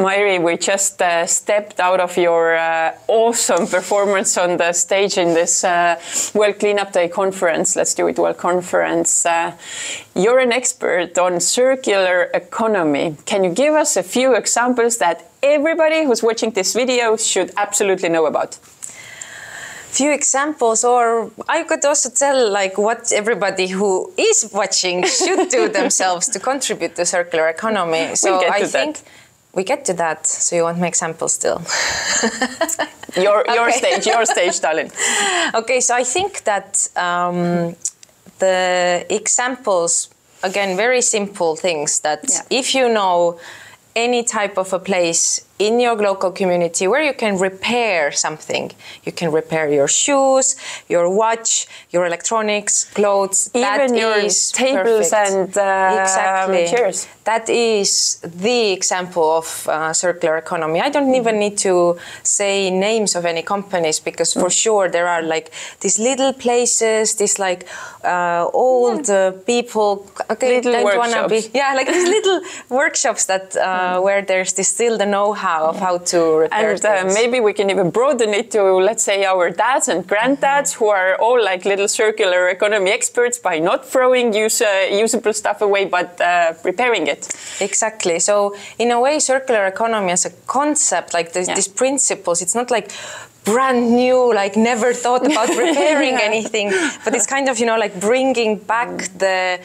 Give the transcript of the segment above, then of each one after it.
Mayri, we just uh, stepped out of your uh, awesome performance on the stage in this uh, World Cleanup Day conference. Let's Do It World conference. Uh, you're an expert on circular economy. Can you give us a few examples that everybody who's watching this video should absolutely know about? few examples or i could also tell like what everybody who is watching should do themselves to contribute to circular economy so we'll i think that. We get to that so you want my example still. Your your stage your stage darling. Okay so i think that um, the examples again very simple things that yeah. if you know any type of a place in your local community where you can repair something. You can repair your shoes, your watch, your electronics, clothes. Even your tables perfect. and uh, exactly. chairs. That is the example of uh, circular economy. I don't even need to say names of any companies because for mm. sure there are like these little places, these like uh, old yeah. Uh, people. Okay, little don't wanna be yeah, like these little workshops that uh, mm. where there's this still the know-how how of how to repair and uh, maybe we can even broaden it to let's say our dads and granddads mm -hmm. who are all like little circular economy experts by not throwing use, uh, usable stuff away but uh, repairing it exactly so in a way circular economy as a concept like this, yeah. these principles it's not like brand new like never thought about repairing yeah. anything but it's kind of you know like bringing back the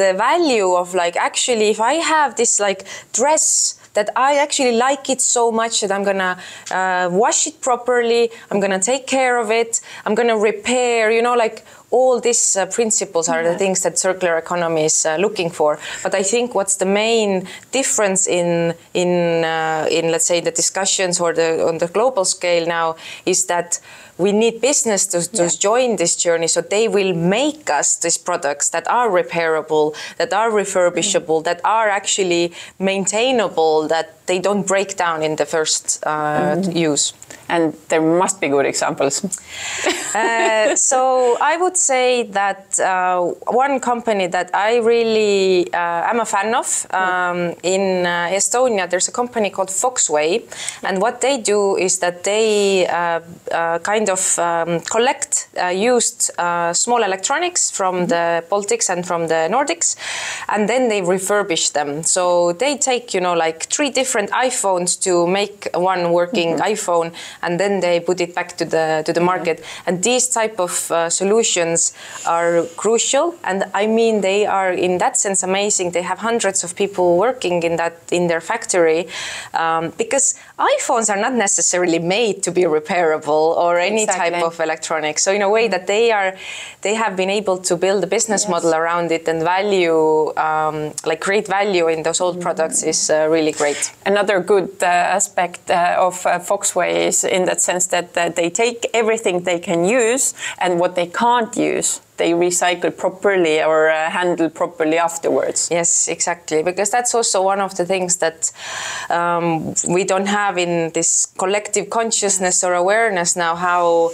the value of like actually if i have this like dress that I actually like it so much that I'm gonna uh, wash it properly. I'm gonna take care of it. I'm gonna repair. You know, like all these uh, principles are yeah. the things that circular economy is uh, looking for. But I think what's the main difference in in uh, in let's say the discussions or the on the global scale now is that we need business to, to yeah. join this journey so they will make us these products that are repairable that are refurbishable mm. that are actually maintainable that they don't break down in the first uh, mm. use and there must be good examples. uh, so I would say that uh, one company that I really uh, am a fan of um, in uh, Estonia, there's a company called Foxway, and what they do is that they uh, uh, kind of um, collect used small electronics from mm -hmm. the Baltics and from the Nordics, and then they refurbish them. So they take you know like three different iPhones to make one working mm -hmm. iPhone and then they put it back to the to the market. And these type of uh, solutions are crucial, and I mean they are in that sense amazing. They have hundreds of people working in that in their factory um, because iPhones are not necessarily made to be repairable or any exactly. type of electronics. So in a way that they are, they have been able to build a business yes. model around it and value, um, like create value in those old products is uh, really great. Another good uh, aspect uh, of uh, Foxway is in that sense that they take everything they can use and what they can't use they recycle properly or uh, handle properly afterwards. Yes, exactly. Because that's also one of the things that um, we don't have in this collective consciousness or awareness now how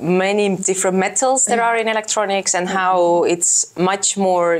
many different metals there are in electronics and how it's much more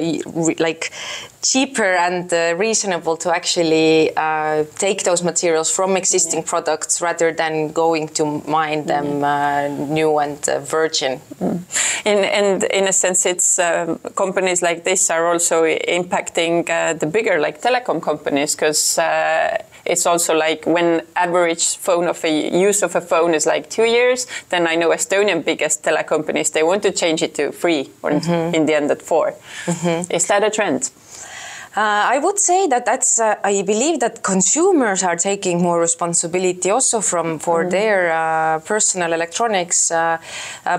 like cheaper and uh, reasonable to actually uh, take those materials from existing yeah. products rather than going to mine them uh, new and uh, virgin. Mm. In, and in a sense, it's um, companies like this are also impacting uh, the bigger like telecom companies because uh, it's also like when average phone of a use of a phone is like two years, then I know Estonian biggest tele companies they want to change it to three or mm -hmm. in the end at 4 mm -hmm. Is that a trend? Uh, I would say that that's. Uh, I believe that consumers are taking more responsibility also from for mm. their uh, personal electronics,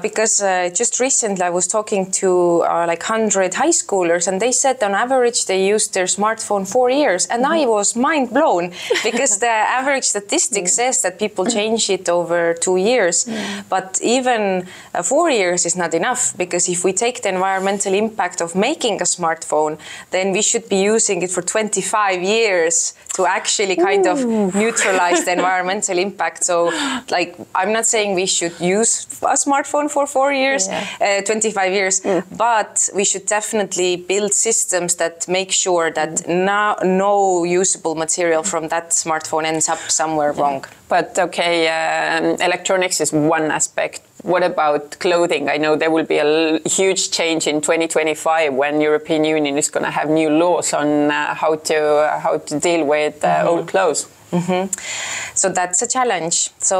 because uh, just recently I was talking to like hundred high schoolers, and they said on average they use their smartphone four years, and mm -hmm. I mm-hmm. was mind blown because the average statistic mm. says that people change it over two years, but even four years is not enough because if we take the environmental impact of making a smartphone, then we should be using it for 25 years to actually kind Ooh. of neutralize the environmental impact. So, like, I'm not saying we should use a smartphone for four years, yeah. uh, 25 years, mm. but we should definitely build systems that make sure that no, no usable material from that smartphone ends up somewhere yeah. wrong. But okay, um, electronics is one aspect. What about clothing? I know there will be a huge change in 2025 when European Union is going to have new laws on uh, how to uh, how to deal with uh, mm -hmm. old clothes. Mm -hmm. So that's a challenge. So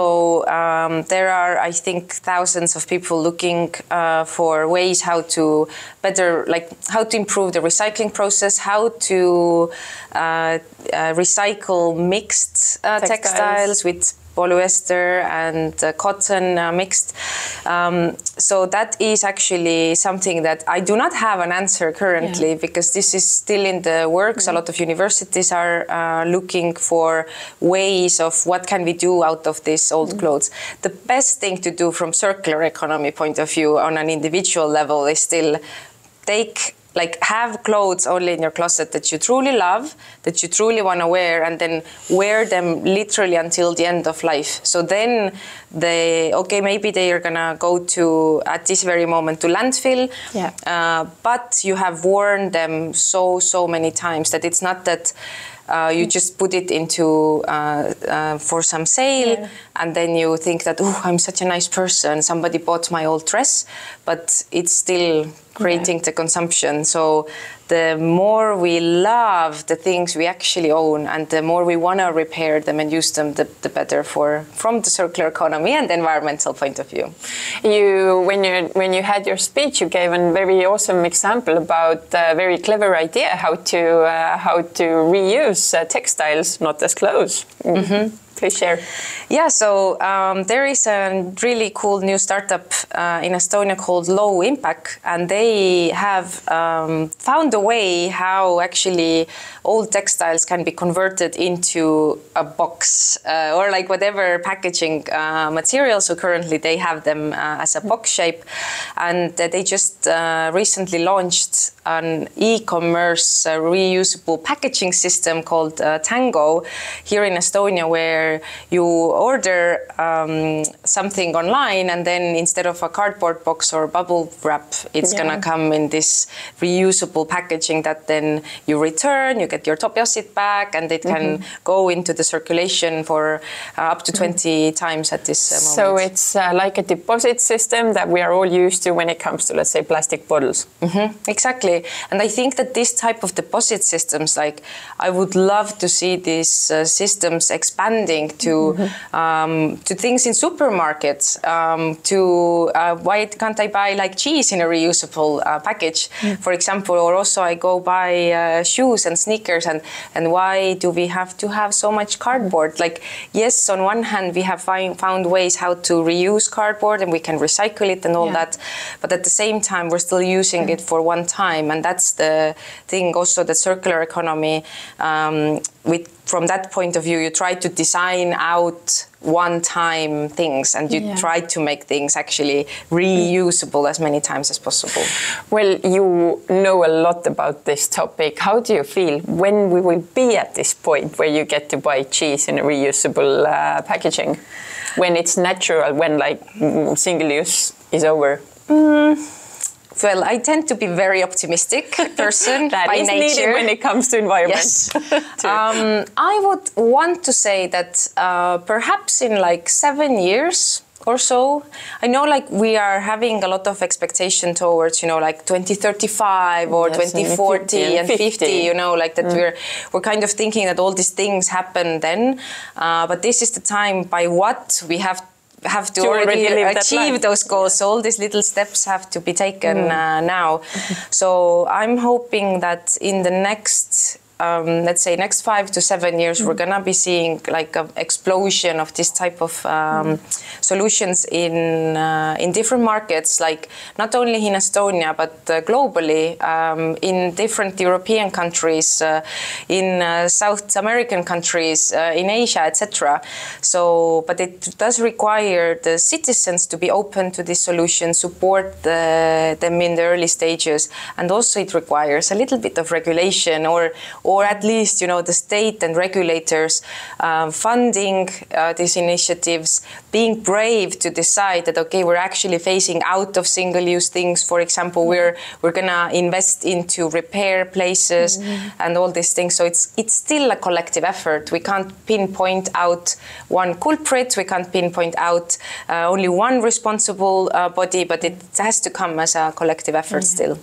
um, there are, I think, thousands of people looking uh, for ways how to better, like how to improve the recycling process, how to uh, uh, recycle mixed uh, textiles. textiles with polyester and uh, cotton uh, mixed. Um, so that is actually something that I do not have an answer currently yeah. because this is still in the works. A lot of universities are uh, looking for ways of what can we do out of these old clothes. The best thing to do from circular economy point of view on an individual level is still take like have clothes only in your closet that you truly love, that you truly want to wear, and then wear them literally until the end of life. So then they okay, maybe they are gonna go to at this very moment to landfill, yeah. Uh, but you have worn them so so many times that it's not that. Uh, you just put it into uh, uh, for some sale yeah. and then you think that oh i'm such a nice person somebody bought my old dress but it's still creating yeah. the consumption. So the more we love the things we actually own and the more we want to repair them and use them, the, the, better for from the circular economy and environmental point of view. You, when you when you had your speech, you gave a very awesome example about a very clever idea how to uh, how to reuse uh, textiles, not as clothes. Mm -hmm. Please share. Yeah, so um, there is a really cool new startup uh, in Estonia called Low Impact, and they have um, found a way how actually old textiles can be converted into a box uh, or like whatever packaging uh, material. So currently they have them uh, as a box shape, and they just uh, recently launched an e-commerce uh, reusable packaging system called Tango here in Estonia, where where you order um, something online and then instead of a cardboard box or bubble wrap, it's yeah. gonna come in this reusable packaging that then you return, you get your deposit back, and it can mm -hmm. go into the circulation for uh, up to mm-hmm. 20 mm. times at this uh, moment. So it's uh, like a deposit system that we are all used to when it comes to, let's say, plastic bottles. Mm -hmm. Exactly. And I think that this type of deposit systems, like I would love to see these uh, systems expanding to mm-hmm. um, to things in supermarkets. Um, to uh, why can't I buy like cheese in a reusable uh, package, mm. for example? Or also I go buy uh, shoes and sneakers, and and why do we have to have so much cardboard? Like yes, on one hand we have find, found ways how to reuse cardboard and we can recycle it and all yeah. that, but at the same time we're still using mm. it for one time, and that's the thing. Also, the circular economy um, with from that point of view, you try to design out one-time things and you yeah. try to make things actually reusable as many times as possible. Well, you know a lot about this topic. How do you feel when we will be at this point where you get to buy cheese in a reusable uh, packaging? When it's natural, when like single use is over? Mm well, I tend to be very optimistic person that by is nature. when it comes to environment. Yes. um, I would want to say that uh, perhaps in like seven years or so. I know like we are having a lot of expectation towards, you know, like 2035 or yes, 2040 and 50, 50, you know, like that mm. we're we're kind of thinking that all these things happen then. Uh, but this is the time by what we have have to, to already, already achieve those goals. So all these little steps have to be taken mm. uh, now. so I'm hoping that in the next um, let's say next five to seven years, mm. we're gonna be seeing like an explosion of this type of um, solutions in uh, in different markets, like not only in Estonia but uh, globally um, in different European countries, uh, in uh, South American countries, uh, in Asia, etc. So, but it does require the citizens to be open to this solution, support the, them in the early stages, and also it requires a little bit of regulation or or at least you know the state and regulators um, funding uh, these initiatives, being brave to decide that okay, we're actually phasing out of single-use things. For example, we're we're gonna invest into repair places mm-hmm. and all these things. So it's it's still a collective effort. We can't pinpoint out one culprit. We can't pinpoint out uh, only one responsible uh, body, but it has to come as a collective effort yeah. still.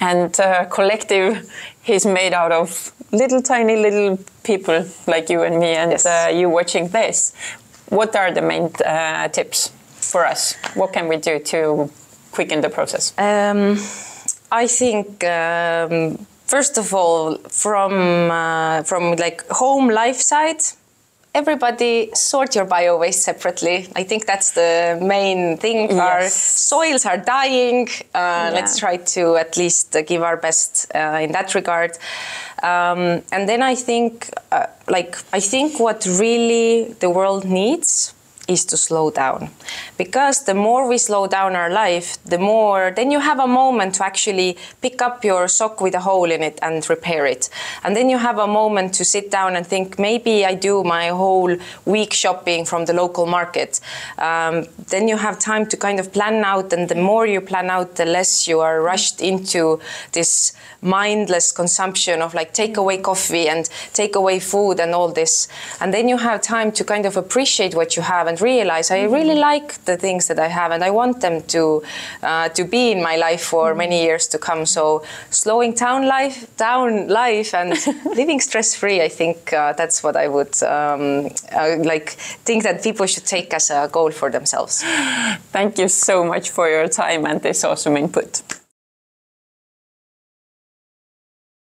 And uh, collective is made out of little tiny little people like you and me and yes. Uh, you watching this. What are the main uh, tips for us? What can we do to quicken the process? Um, I think um, first of all, from uh, from like home life side, everybody sort your bio waste separately. I think that's the main thing. Yes. Our soils are dying. Uh, yeah. Let's try to at least give our best uh, in that regard. Um, and then I think, uh, like, I think what really the world needs is to slow down. Because the more we slow down our life, the more then you have a moment to actually pick up your sock with a hole in it and repair it. And then you have a moment to sit down and think, maybe I do my whole week shopping from the local market. Um, then you have time to kind of plan out, and the more you plan out, the less you are rushed into this mindless consumption of like takeaway coffee and takeaway food and all this. And then you have time to kind of appreciate what you have and realize I really mm-hmm. like the things that I have and I want them to uh, to be in my life for mm-hmm. many years to come. So slowing down life, down life, and living stress free. I think uh, that's what I would um, uh, like think that people should take as a goal for themselves. Thank you so much for your time and this awesome input.